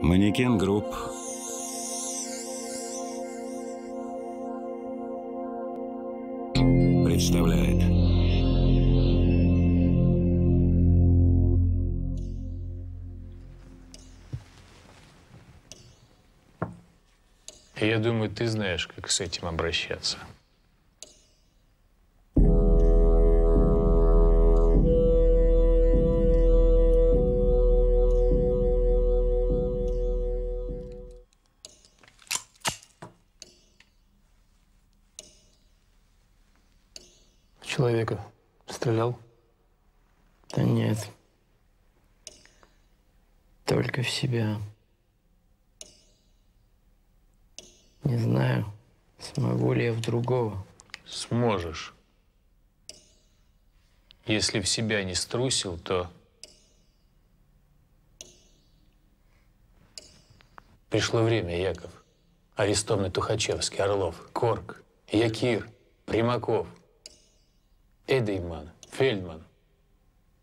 Манекен групп. Представляет. Я думаю, ты знаешь, как с этим обращаться. Стрелял? Да нет. Только в себя. Не знаю, смогу ли я в другого. Сможешь. Если в себя не струсил, то... Пришло время, Яков. Арестованы Тухачевский, Орлов, Корк, Якир, Примаков, Эдейман, Фельдман,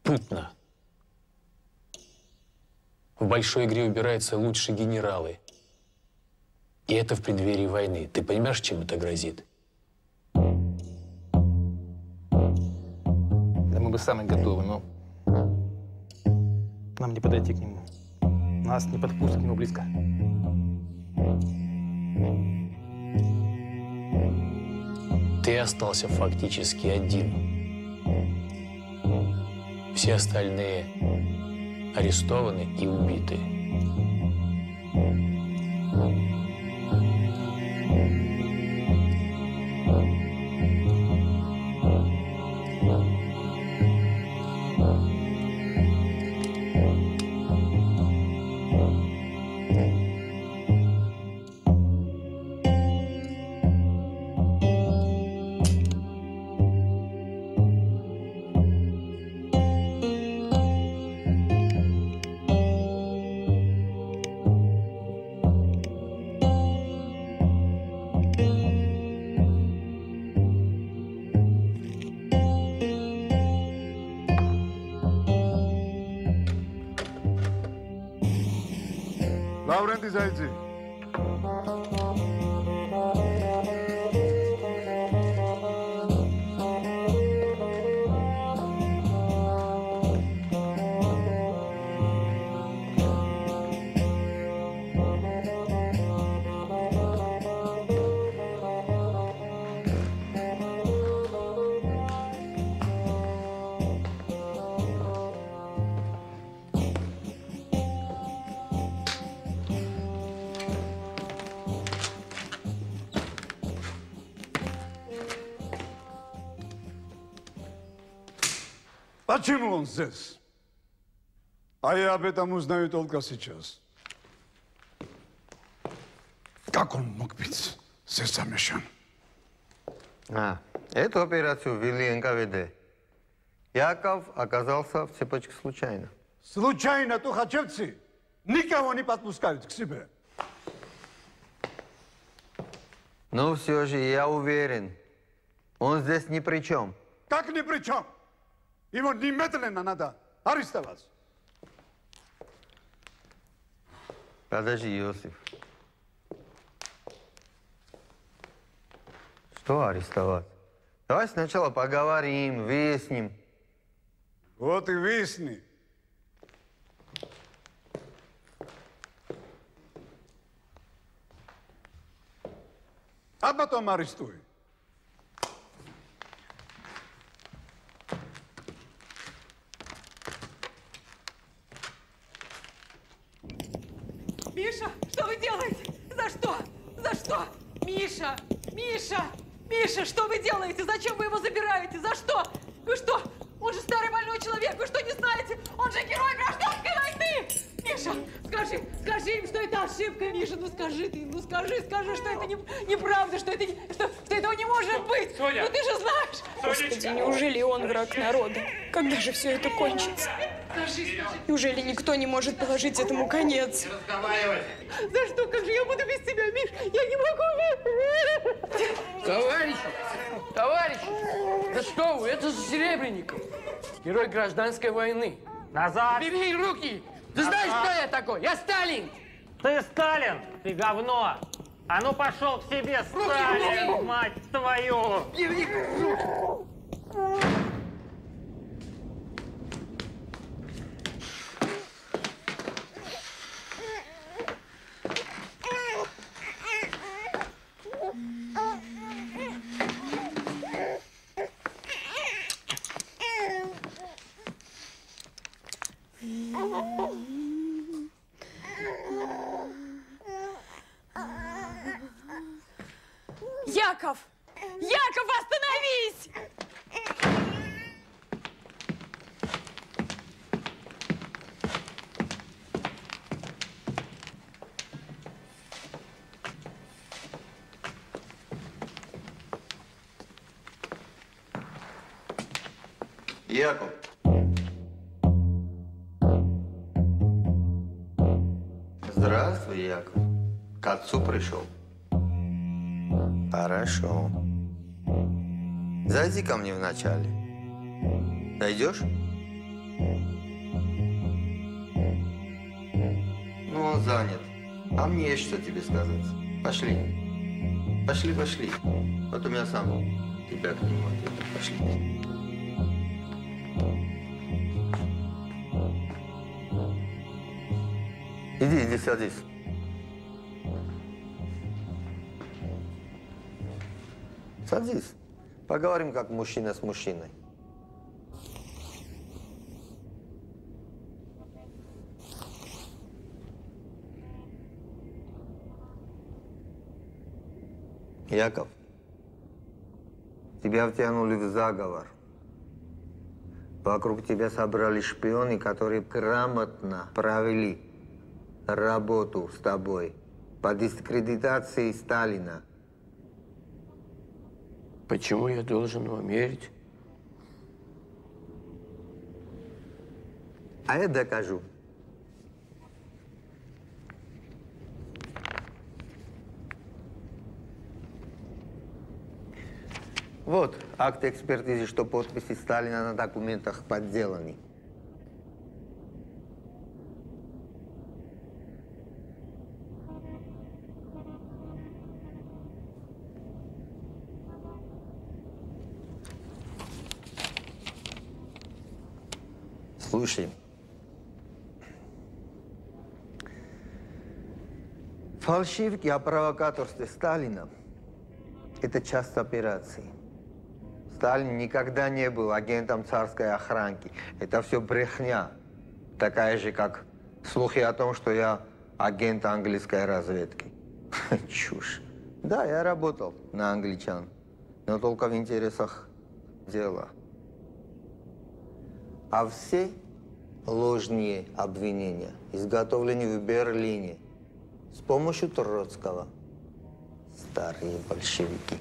Путна. В большой игре убираются лучшие генералы. И это в преддверии войны. Ты понимаешь, чем это грозит? Да мы бы сами готовы, но нам не подойти к нему. Нас не подпустят к нему близко. Ты остался фактически один. Все остальные арестованы и убиты. Почему он здесь? А я об этом узнаю только сейчас. Как он мог быть здесь замешан? А, эту операцию ввели НКВД. Яков оказался в цепочке случайно. Случайно тухачевцы никого не подпускают к себе. Но все же я уверен, он здесь ни при чем. Как ни при чем. Его немедленно надо арестовать. Подожди, Иосиф. Что арестовать? Давай сначала поговорим, выясним. Вот и выясни. А потом арестуй. Миша, что вы делаете? За что? За что? Миша! Миша! Миша, что вы делаете? Зачем вы его забираете? За что? Вы что? Он же старый больной человек, вы что не знаете? Он же герой гражданской войны! Миша, скажи, скажи им, что это ошибка, Миша, ну скажи ты, ну скажи, скажи, что это не, неправда, что, это не, что, что этого не может быть! Соня! Ну ты же знаешь! Господи, неужели он враг народа? Когда же все это кончится? Скажи, скажи. Неужели никто не может положить этому конец? За что? Как же я буду без тебя, Миш? Я не могу! Товарищ! Товарищ! Да что вы, это же Серебренников. Герой гражданской войны. Назад! Бери руки! Ты знаешь, кто я такой? Я Сталин! Ты Сталин, ты говно! А ну пошел к себе, Сталин, мать твою! Яков! Яков, остановись! Яков. Здравствуй, Яков. К отцу пришел. Хорошо. Зайди ко мне вначале. Зайдешь? Ну, он занят. А мне есть что тебе сказать. Пошли. Пошли, пошли. Потом я сам тебя к нему отведу. Пошли. Иди, садись. Садись. Поговорим, как мужчина с мужчиной. Яков, тебя втянули в заговор. Вокруг тебя собрали шпионы, которые грамотно провели работу с тобой по дискредитации Сталина. Почему я должен вам верить? А я докажу. Вот акт экспертизы, что подписи Сталина на документах подделаны. Слушай. Фальшивки о провокаторстве Сталина – это часть операции. Сталин никогда не был агентом царской охранки. Это все брехня. Такая же, как слухи о том, что я агент английской разведки. Чушь. Да, я работал на англичан, но только в интересах дела. А все ложные обвинения изготовлены в Берлине с помощью Троцкого. Старые большевики.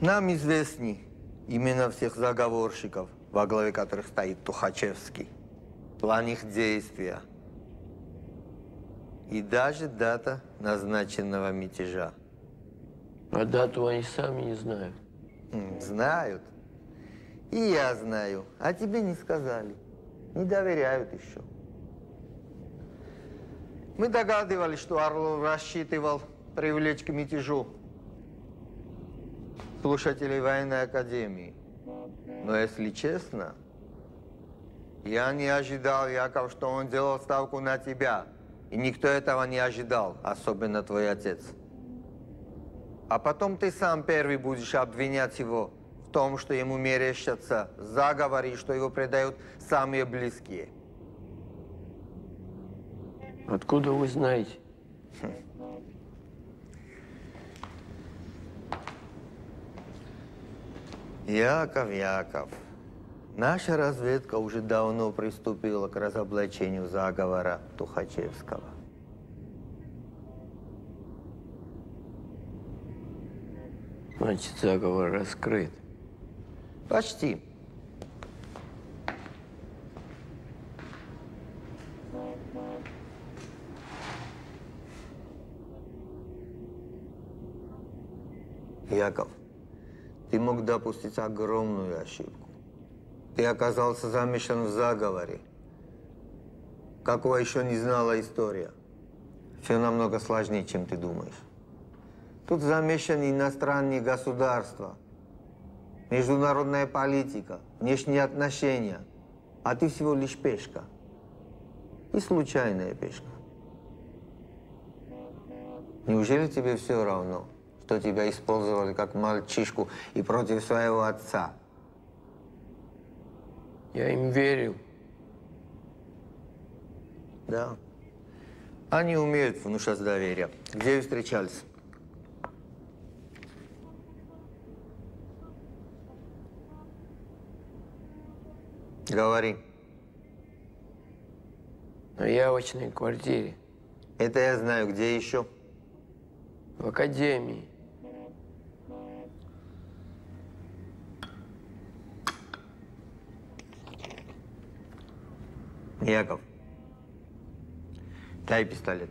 Нам известны имена всех заговорщиков, во главе которых стоит Тухачевский, план их действия и даже дата назначенного мятежа. А дату они сами не знают. Знают. И я знаю. А тебе не сказали. Не доверяют еще. Мы догадывались, что Орлов рассчитывал привлечь к мятежу слушателей военной академии. Но если честно, я не ожидал, Яков, что он делал ставку на тебя. И никто этого не ожидал, особенно твой отец. А потом ты сам первый будешь обвинять его в том, что ему мерещатся заговоры, и что его предают самые близкие. Откуда вы знаете? Яков, Яков, наша разведка уже давно приступила к разоблачению заговора Тухачевского. Значит, заговор раскрыт. Почти. Яков, ты мог допустить огромную ошибку. Ты оказался замешан в заговоре. Какого еще не знала история. Все намного сложнее, чем ты думаешь. Тут замешаны иностранные государства, международная политика, внешние отношения. А ты всего лишь пешка. И случайная пешка. Неужели тебе все равно, что тебя использовали как мальчишку и против своего отца? Я им верил. Да. Они умеют внушать доверие. Где вы встречались? Говори. На явочной квартире. Это я знаю. Где еще? В академии. Яков. Дай пистолет.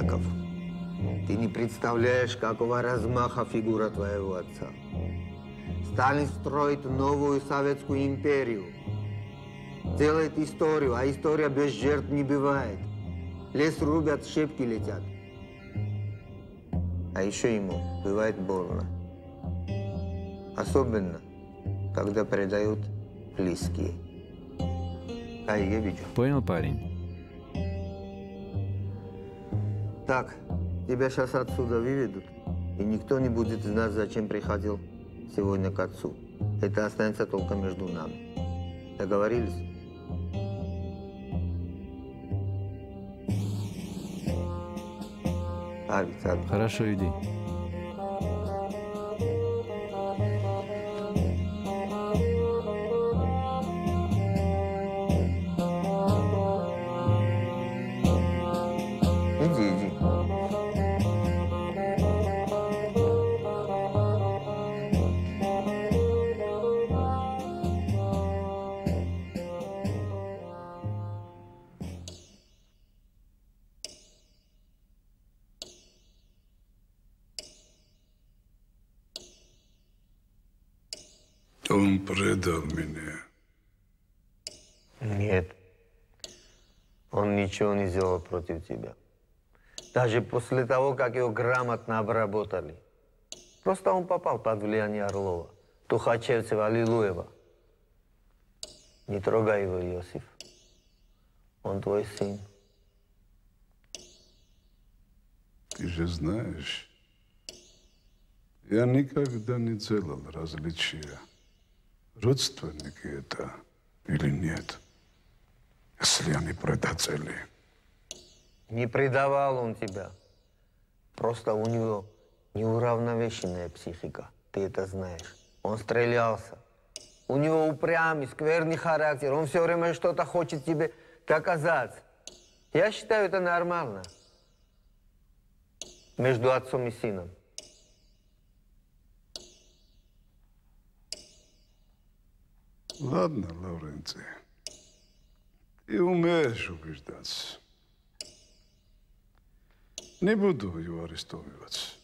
Яков, ты не представляешь, какого размаха фигура твоего отца. Сталин строит новую советскую империю. Делает историю, а история без жертв не бывает. Лес рубят, шибки летят. А еще ему бывает больно. Особенно, когда предают близкие. А я видел. Понял, парень? Так, тебя сейчас отсюда выведут, и никто не будет знать, зачем приходил сегодня к отцу. Это останется только между нами. Договорились? Алекс, Алекс. Хорошо. Иди, предал меня. Нет. Он ничего не сделал против тебя. Даже после того, как его грамотно обработали. Просто он попал под влияние Орлова, Тухачевцева, Аллилуева. Не трогай его, Иосиф. Он твой сын. Ты же знаешь, я никогда не делал различия, родственники это или нет, если они предатели. Не предавал он тебя. Просто у него неуравновешенная психика. Ты это знаешь. Он стрелялся. У него упрямый, скверный характер. Он все время что-то хочет тебе доказать. Я считаю, это нормально. Между отцом и сыном. Ладно, Лаврентий, ты умеешь убеждаться. Не буду его арестовывать.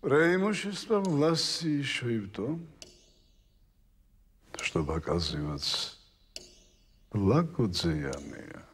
Преимущество власти еще и в том, чтобы оказывать благодеяние.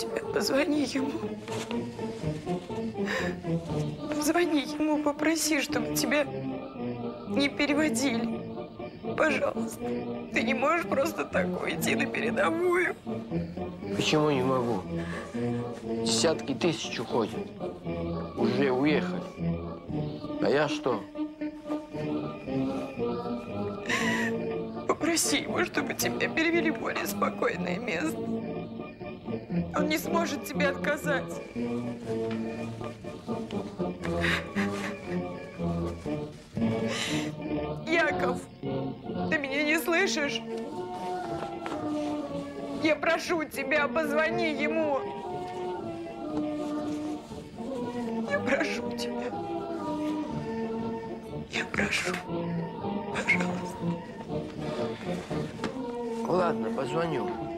Тебя, позвони ему. Позвони ему, попроси, чтобы тебя не переводили. Пожалуйста. Ты не можешь просто так уйти на передовую. Почему не могу? Десятки тысяч уходят. Уже уехали. А я что? Попроси его, чтобы тебя перевели в более спокойное место. Он не сможет тебе отказать. Яков, ты меня не слышишь? Я прошу тебя, позвони ему. Я прошу тебя. Я прошу. Пожалуйста. Ладно, позвоню.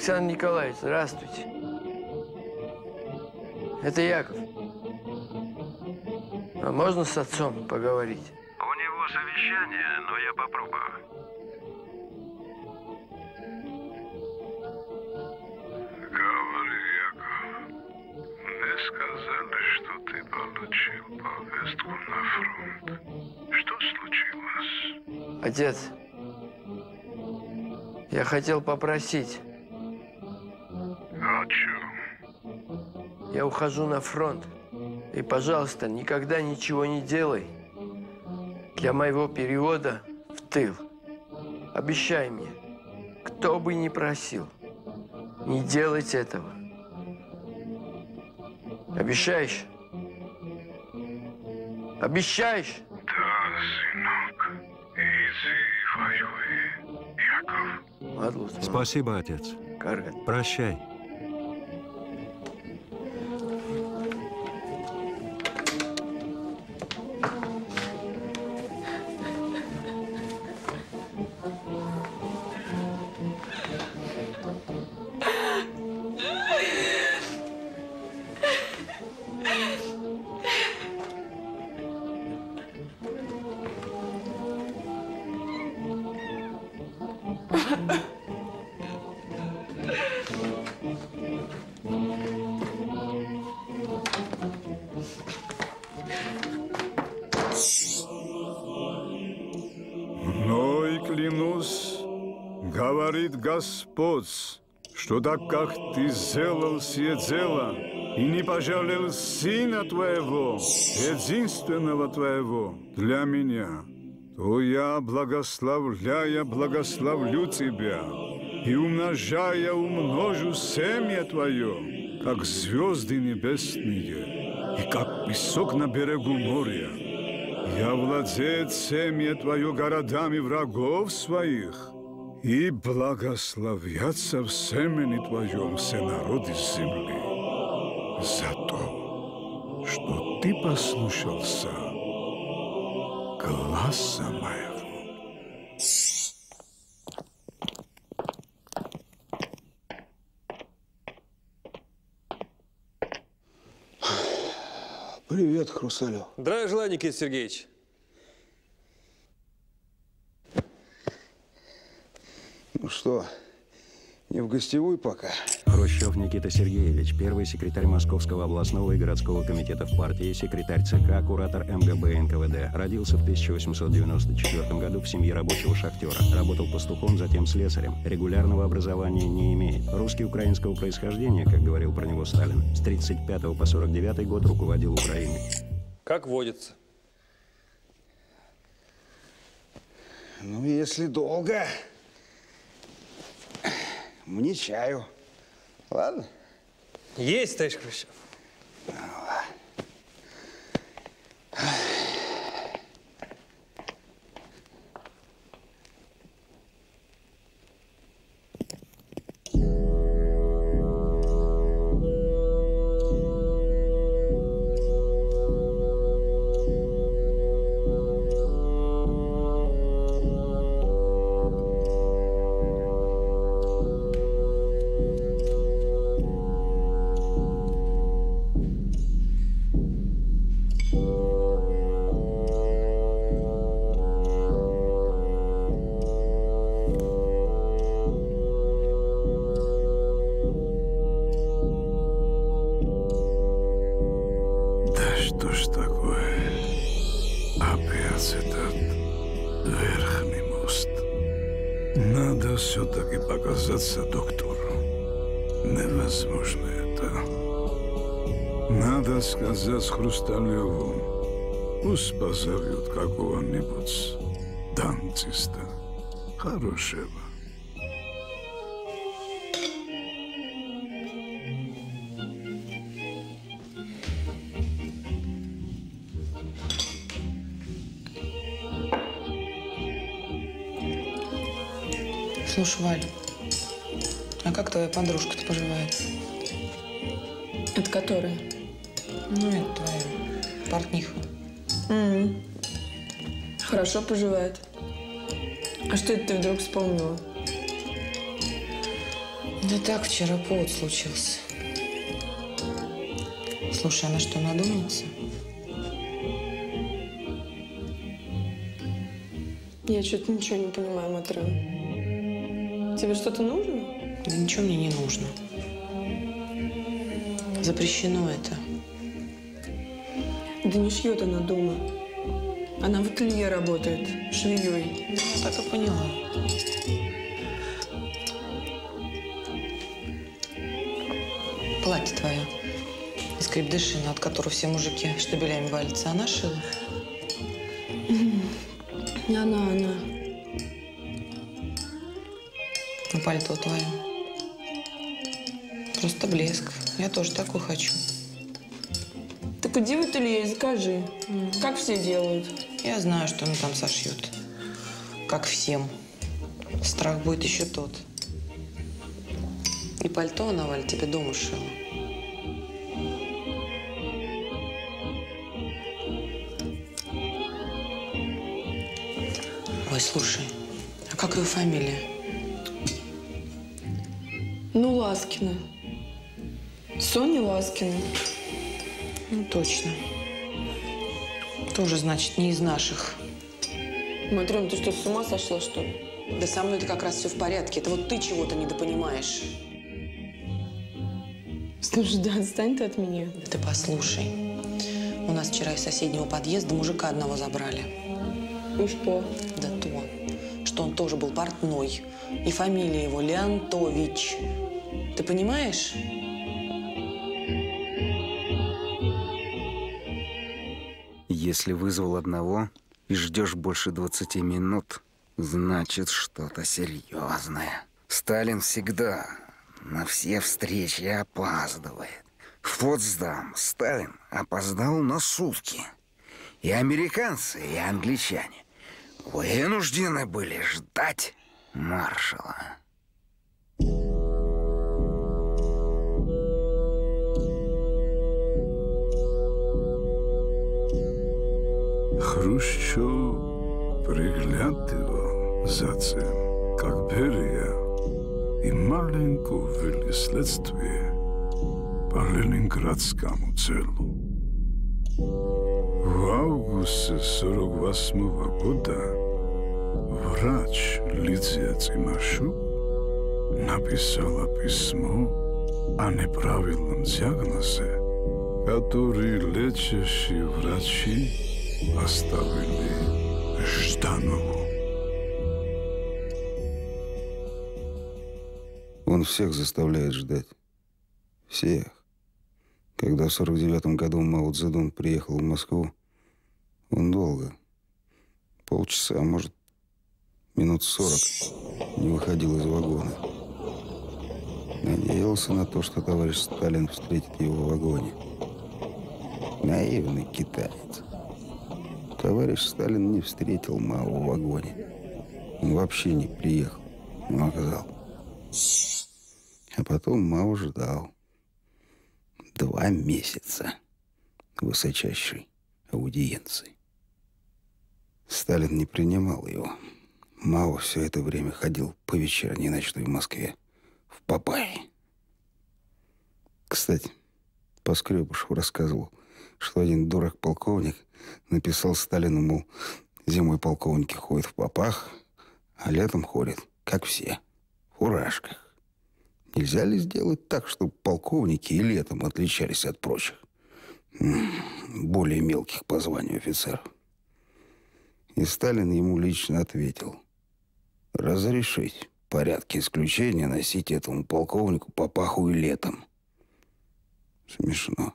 Александр Николаевич, здравствуйте. Это Яков. А можно с отцом поговорить? У него совещание, но я попробую. Говори, Яков. Мне сказали, что ты получил повестку на фронт. Что случилось? Отец, я хотел попросить. Я ухожу на фронт. И, пожалуйста, никогда ничего не делай для моего перевода в тыл. Обещай мне, кто бы ни просил, не делать этого. Обещаешь? Обещаешь? Да, сынок. Иди воюй. Яков. Ладно, Спасибо, отец. Каргат. Прощай. Господь, что так как ты сделал сие дело и не пожалел сына твоего, единственного твоего, для меня, то я, благословляя, благословлю тебя, и умножая, умножу семя твое, как звезды небесные, и как песок на берегу моря. Я владеет семя твое городами врагов своих, и благословятся в семени твоем все народы земли за то, что ты послушался гласа моего. Привет, Хрусалев. Здравия желаю, Никита Сергеевич. Что, не в гостевой пока? Хрущев Никита Сергеевич, первый секретарь Московского областного и городского комитетов партии, секретарь ЦК, куратор МГБ НКВД. Родился в 1894 году в семье рабочего шахтера. Работал пастухом, затем слесарем. Регулярного образования не имеет. Русский украинского происхождения, как говорил про него Сталин. С 35 по 49 год руководил Украиной. Как водится. Ну, если долго, мне чаю. Ладно? Есть, товарищ Хрущев. Опять сказать Хрусталеву. Пусть позовет какого-нибудь дантиста. Хорошего. Слушай, Валь, а как твоя подружка-то поживает? Это которая? Ну, это твоя портниха. М. Хорошо поживает. А что это ты вдруг вспомнила? Да так, вчера повод случился. Слушай, она что, надумается? Я что-то ничего не понимаю, Матрена. Тебе что-то нужно? Да ничего мне не нужно. Запрещено это. Да не шьет она дома. Она в ателье работает, швеей. Я так и поняла. Платье твое из крепдышина, от которого все мужики штабелями валятся, она шила? Она, она. Ну, пальто твое. Просто блеск. Я тоже такой хочу. Так иди в ателье и закажи. Как все делают. Я знаю, что он там сошьет. Как всем. Страх будет еще тот. И пальто она, Валь, тебе дома шила. Ой, слушай, а как ее фамилия? Ну, Ласкина. Соня Ласкина. Точно. Тоже, значит, не из наших. Матрёна, ты что, с ума сошла, что ли? Да со мной-то как раз все в порядке. Это вот ты чего-то недопонимаешь. Слушай, да отстань ты от меня. Ты послушай. У нас вчера из соседнего подъезда мужика одного забрали. И что? Да то, что он тоже был портной. И фамилия его Леонтович. Ты понимаешь? Если вызвал одного и ждешь больше 20 минут, значит что-то серьезное. Сталин всегда на все встречи опаздывает. В Потсдам Сталин опоздал на сутки. И американцы, и англичане вынуждены были ждать маршала. Хрущев приглядывал за тем, как Берия и маленько вели следствие по Ленинградскому целу. В августе 48 года врач Лидия Тимошук написала письмо о неправильном диагнозе, который лечащие врачи оставили Жданову. Он всех заставляет ждать. Всех. Когда в 49 году Мао Цзэдун приехал в Москву, он долго, полчаса, а может, минут сорок, не выходил из вагона. Надеялся на то, что товарищ Сталин встретит его в вагоне. Наивный китаец. Товарищ Сталин не встретил Мао в вагоне. Он вообще не приехал, он оказал. А потом Мао ждал. Два месяца высочайшей аудиенции. Сталин не принимал его. Мао все это время ходил по вечерней ночной в Москве в Папайе. Кстати, Поскребышев рассказывал, что один дурак-полковник написал Сталину, мол, зимой полковники ходят в попах, а летом ходят, как все, в фуражках. Нельзя ли сделать так, чтобы полковники и летом отличались от прочих, более мелких по званию офицеров? И Сталин ему лично ответил. Разрешить в порядке исключения носить этому полковнику папаху и летом. Смешно.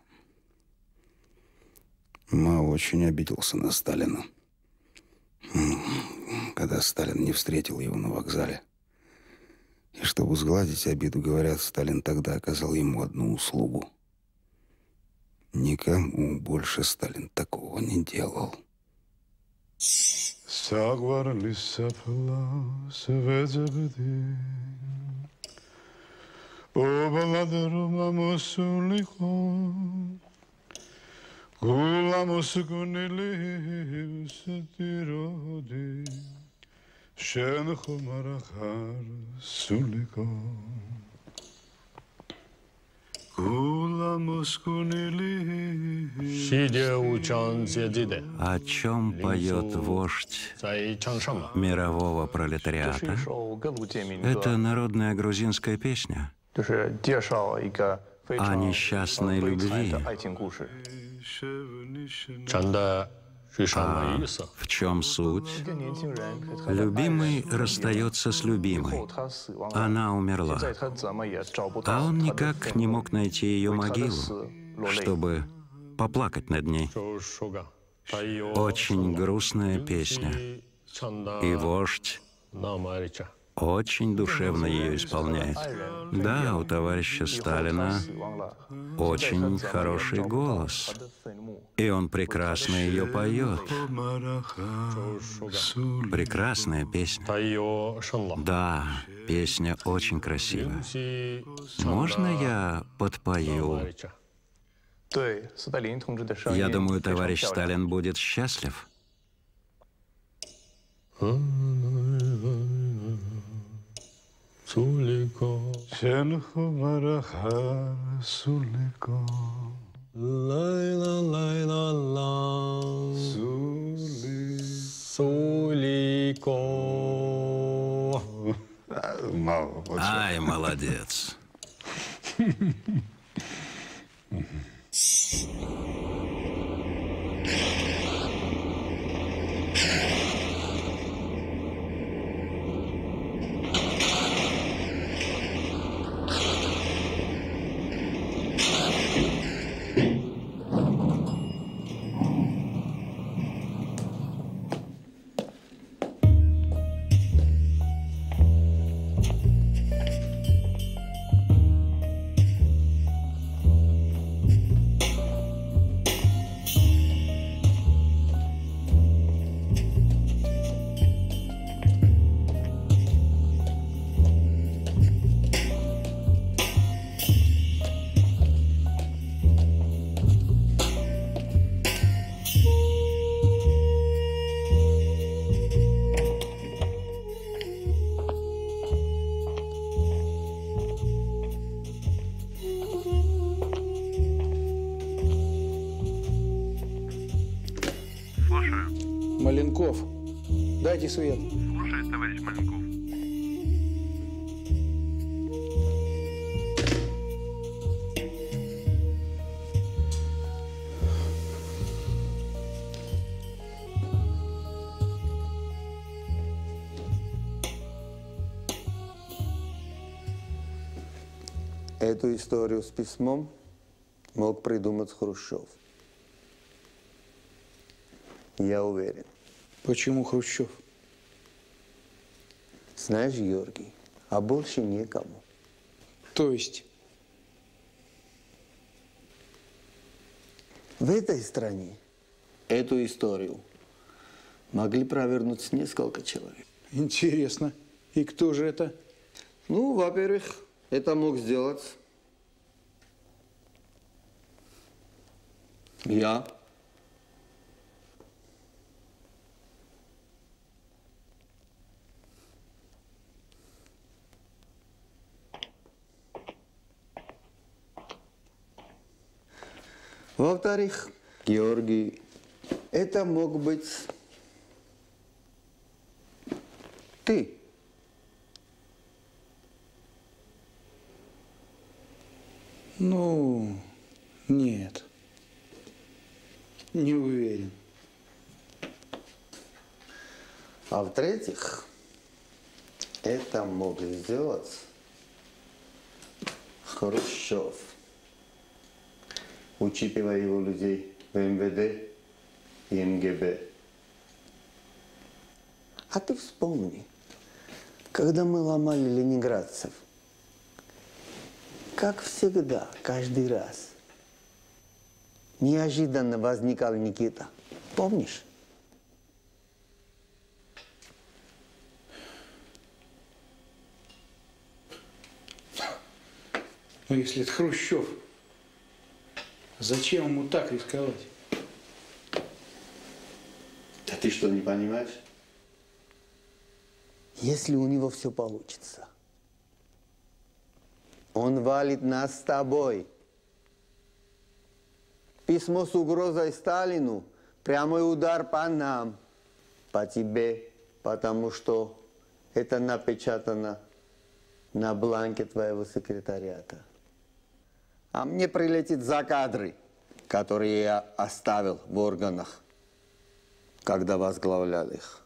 Мао очень обиделся на Сталина. Когда Сталин не встретил его на вокзале. И чтобы сгладить обиду, говорят, Сталин тогда оказал ему одну услугу. Никому больше Сталин такого не делал. Sagvar lissapla svezebedi О чем поет вождь мирового пролетариата? Это народная грузинская песня. О несчастной любви. А в чем суть? Любимый расстается с любимой. Она умерла. А он никак не мог найти ее могилу, чтобы поплакать над ней. Очень грустная песня. И вождь очень душевно ее исполняет. Да, у товарища Сталина очень хороший голос. И он прекрасно ее поет. Прекрасная песня. Да, песня очень красивая. Можно я подпою? Я думаю, товарищ Сталин будет счастлив. Suliko Shenchu marachar suliko Layla, layla, la. Сулик. Сулико. Мало. Ай, молодец. Маленков, дайте свет. Слушаюсь, товарищ Маленков. Эту историю с письмом мог придумать Хрущев. Я уверен. Почему Хрущев? Знаешь, Георгий, а больше некому. То есть? В этой стране эту историю могли провернуть несколько человек. Интересно. И кто же это? Ну, во-первых, это мог сделать я. Во-вторых, Георгий, это мог быть ты. Ну, нет. Не уверен. А в-третьих, это мог сделать Хрущев, учитывая его людей в МВД и МГБ. А ты вспомни, когда мы ломали ленинградцев, как всегда, каждый раз, неожиданно возникал Никита. Помнишь? Но если это Хрущев, зачем ему так рисковать? А ты что, не понимаешь? Если у него все получится, он валит нас с тобой. Письмо с угрозой Сталину – прямой удар по нам, по тебе, потому что это напечатано на бланке твоего секретариата. А мне прилетит за кадры, которые я оставил в органах, когда возглавлял их.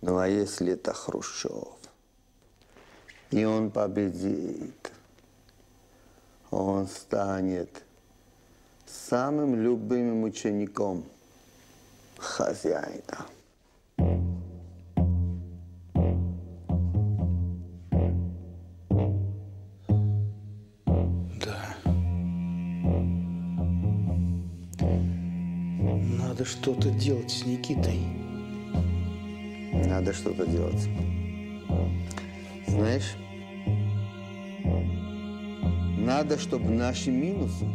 Ну а если это Хрущев, и он победит, он станет самым любимым учеником хозяина. Что-то делать с Никитой. Надо что-то делать. Знаешь, надо, чтобы наши минусы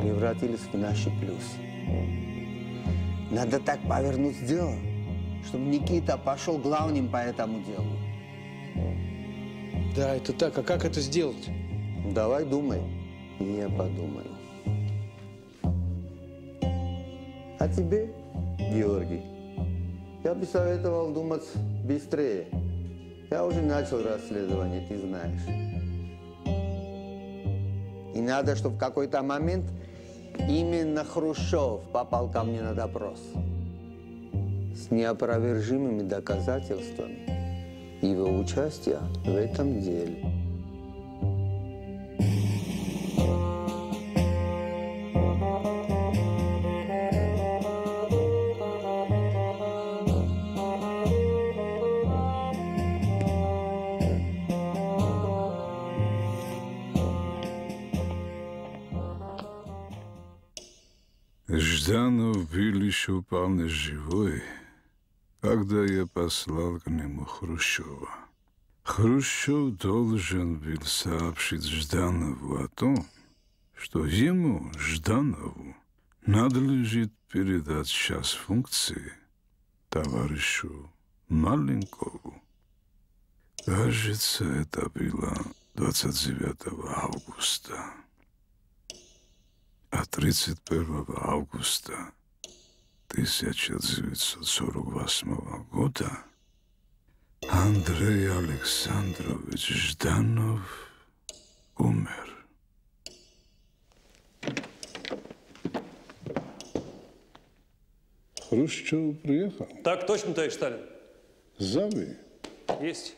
превратились в наши плюсы. Надо так повернуть дело, чтобы Никита пошел главным по этому делу. Да, это так. А как это сделать? Давай думай, я подумаю. А тебе, Георгий, я бы советовал думать быстрее. Я уже начал расследование, ты знаешь. И надо, чтобы в какой-то момент именно Хрущев попал ко мне на допрос. С неопровержимыми доказательствами его участия в этом деле. Вполне живой, когда я послал к нему Хрущева. Хрущев должен был сообщить Жданову о том, что ему, Жданову, надлежит передать сейчас функции товарищу Маленкову. Кажется, это было 29 августа. А 31 августа 1948 года Андрей Александрович Жданов умер. Хрущев приехал. Так точно, товарищ Сталин. Зови. Есть.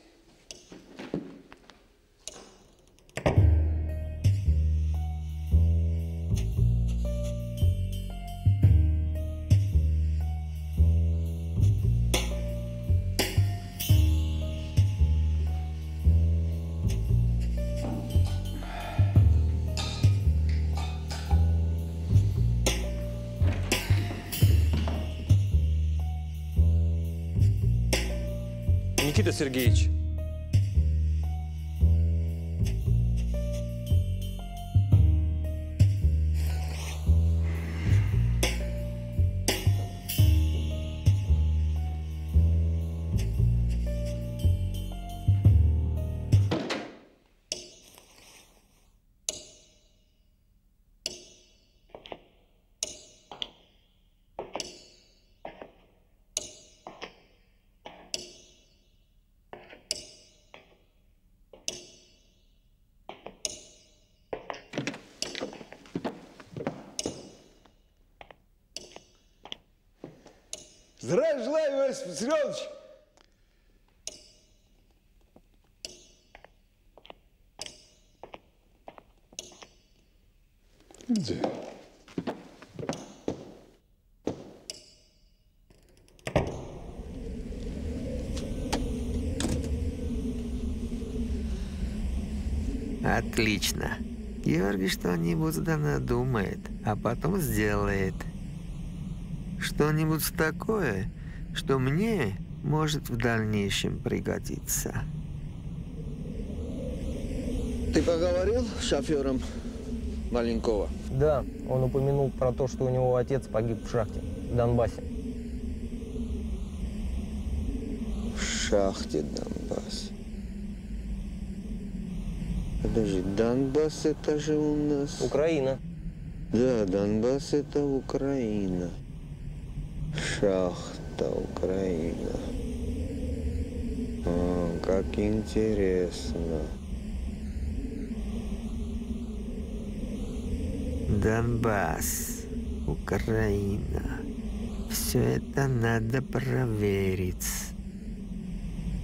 Сергеевич, Здравия желаю, Иосиф Виссарионович! Где? Отлично. Георгий что-нибудь да надумает, а потом сделает. Что-нибудь такое, что мне может в дальнейшем пригодиться. Ты поговорил с шофером Маленкова? Да, он упомянул про то, что у него отец погиб в шахте в Донбассе. В шахте Донбасс. Подожди, Донбасс это же у нас... Украина. Да, Донбасс это Украина. Шахта Украина. А, как интересно. Донбасс, Украина. Все это надо проверить.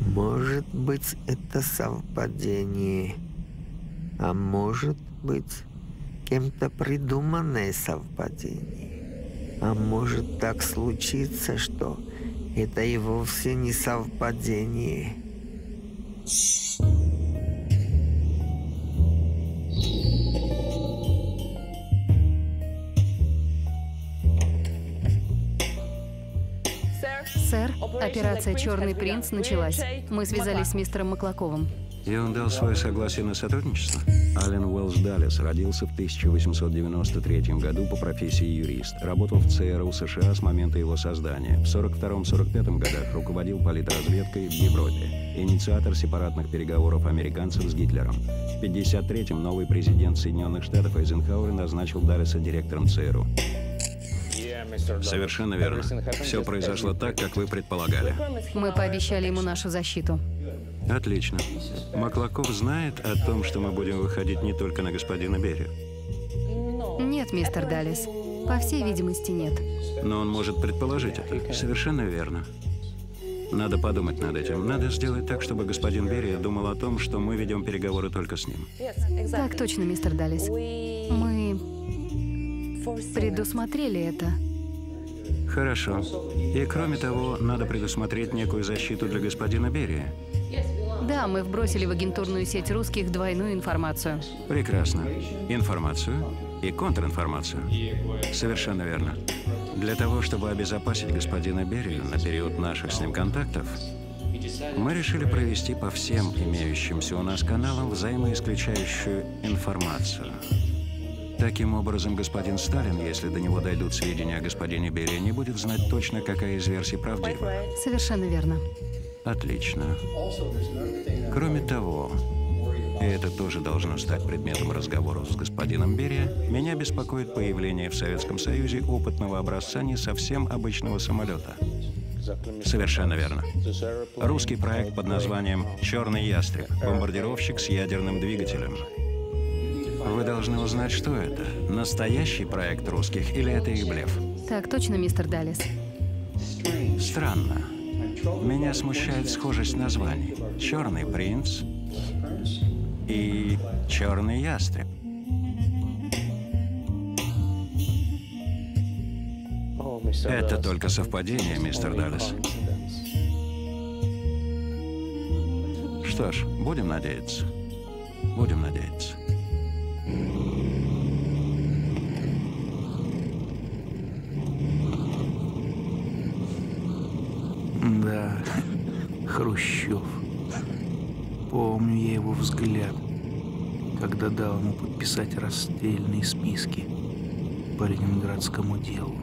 Может быть, это совпадение. А может быть, кем-то придуманное совпадение. А может так случиться, что это и вовсе не совпадение. Сэр, операция «Черный принц» началась. Мы связались с мистером Маклаковым. И он дал свое согласие на сотрудничество? Ален Уэллс Даллес родился в 1893 году по профессии юрист. Работал в ЦРУ США с момента его создания. В 1942-1945 годах руководил политразведкой в Европе. Инициатор сепаратных переговоров американцев с Гитлером. В 1953-м новый президент Соединенных Штатов Эйзенхауэр назначил Даллеса директором ЦРУ. Совершенно верно. Все произошло так, как вы предполагали. Мы пообещали ему нашу защиту. Отлично. Маклаков знает о том, что мы будем выходить не только на господина Берию. Нет, мистер Даллес. По всей видимости, нет. Но он может предположить это. Совершенно верно. Надо подумать над этим. Надо сделать так, чтобы господин Берия думал о том, что мы ведем переговоры только с ним. Так точно, мистер Даллес. Мы предусмотрели это. Хорошо. И кроме того, надо предусмотреть некую защиту для господина Берия. Да, мы вбросили в агентурную сеть русских двойную информацию. Прекрасно. Информацию и контринформацию. Совершенно верно. Для того, чтобы обезопасить господина Берию на период наших с ним контактов, мы решили провести по всем имеющимся у нас каналам взаимоисключающую информацию. Таким образом, господин Сталин, если до него дойдут сведения о господине Берии, не будет знать точно, какая из версий правдива. Совершенно верно. Отлично. Кроме того, и это тоже должно стать предметом разговора с господином Берия, меня беспокоит появление в Советском Союзе опытного образца не совсем обычного самолета. Совершенно верно. Русский проект под названием «Черный ястреб» — бомбардировщик с ядерным двигателем. Вы должны узнать, что это. Настоящий проект русских или это их блеф? Так точно, мистер Даллес. Странно. Меня смущает схожесть названий. «Черный принц» и «Черный ястреб». Это только совпадение, мистер Даллес. Что ж, будем надеяться. Будем надеяться. Да, Хрущев. Помню я его взгляд, когда дал ему подписать расстрельные списки по ленинградскому делу.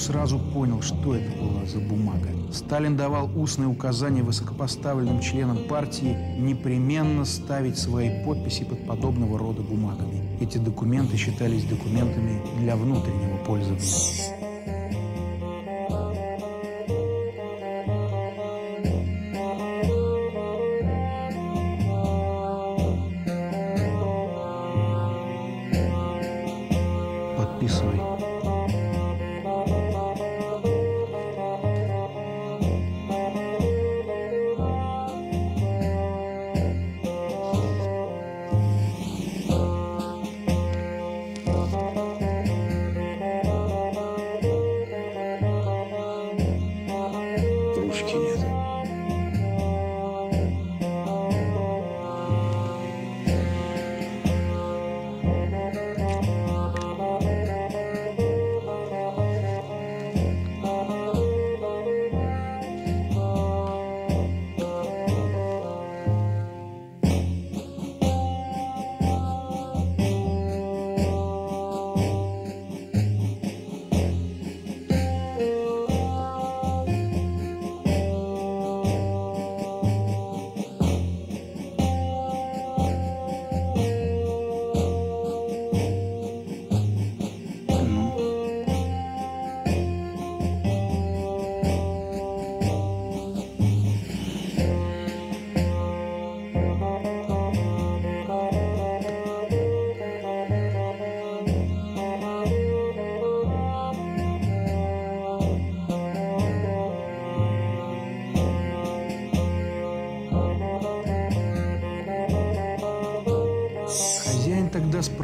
Сразу понял, что это была за бумага. Сталин давал устные указания высокопоставленным членам партии непременно ставить свои подписи под подобного рода бумагами. Эти документы считались документами для внутреннего пользования.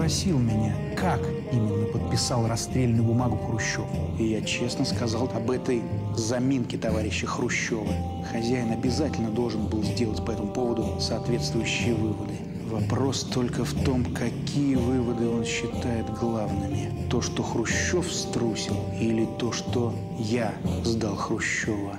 Спросил меня, как именно подписал расстрельную бумагу Хрущев. И я честно сказал об этой заминке товарища Хрущева. Хозяин обязательно должен был сделать по этому поводу соответствующие выводы. Вопрос только в том, какие выводы он считает главными. То, что Хрущев струсил, или то, что я сдал Хрущева.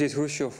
Здесь Хрущев.